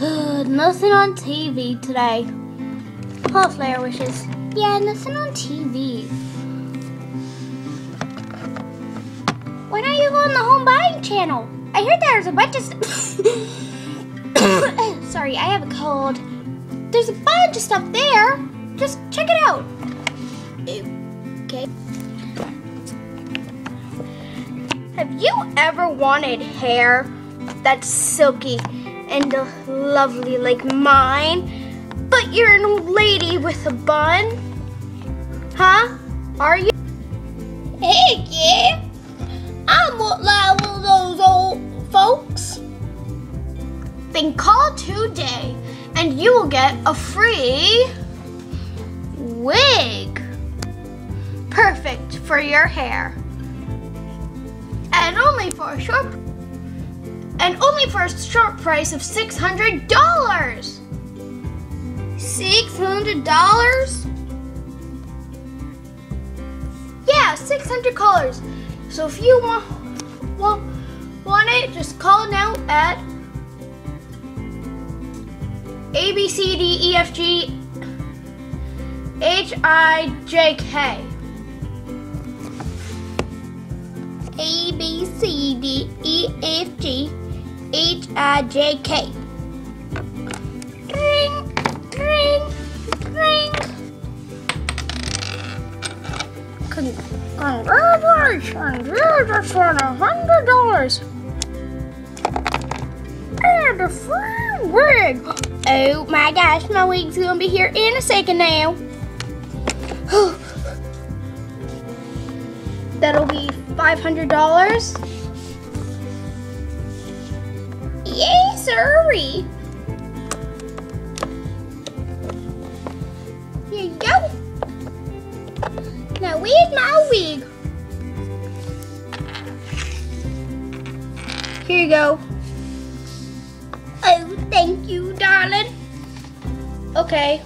nothing on TV today. Oh, Flare wishes. Yeah, nothing on TV. Why don't you go on the home buying channel? I heard there's a bunch of stuff. Sorry, I have a cold. There's a bunch of stuff there. Just check it out. Okay. Have you ever wanted hair that's silky and lovely like mine, but you're an old lady with a bun? Huh? Are you? Hey, yeah! I'm not like one of those old folks. Then call today and you will get a free wig. Perfect for your hair. And only for a short and only for a short price of $600. $600? Yeah, 600 colors. So if you want, want, want it, just call now at A, B, C, D, E, F, G, H, I, J, K. A, B, C, D, E, F, G, H, I, J, K. Ring, ring, ring. Congratulations, you just won a hundred dollars. And a free wig. Oh my gosh, my wig's gonna be here in a second now. That'll be $500. Sirree. Here you go. Now where's my wig? Here you go. Oh, thank you, darling. Okay.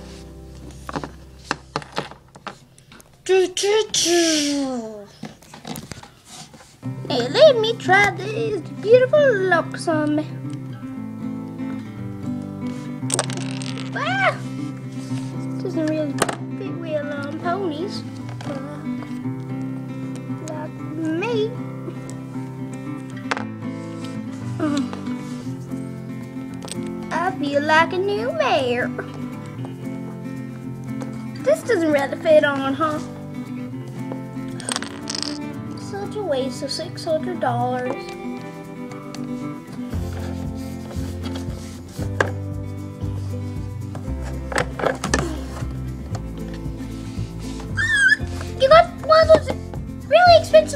Now let me try these beautiful locks on me. Ah! Doesn't really fit well on ponies. Like me. Mm. I feel like a new mare. This doesn't really fit on, huh? Such a waste of $600.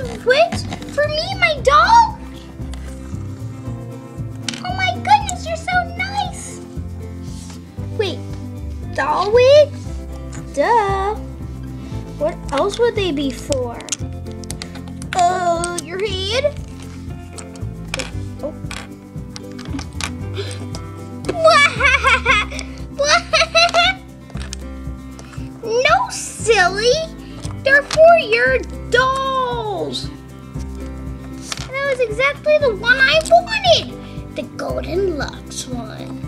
Expensive for me my doll? Oh my goodness, you're so nice. Wait, doll wigs? Duh. What else would they be for? Oh, your head? Oh. no, silly. They're for your was exactly the one I wanted. The Golden Lux one.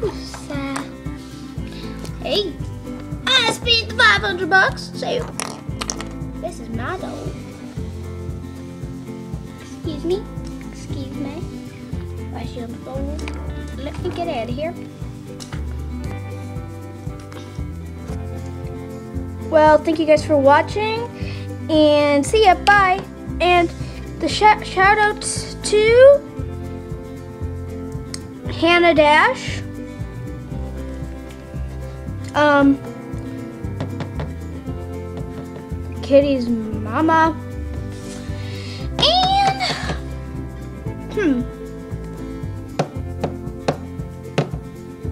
Who's that? Hey, I spent the 500 bucks, so this is my doll. Excuse me. Excuse me. On the floor? Let me get out of here. Well, thank you guys for watching, and see ya. Bye. And the sh shout outs to Hannah Dash. Um, Kitty's mama. And, hmm.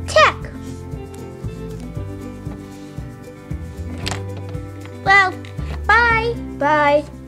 Tech. Well, bye. Bye.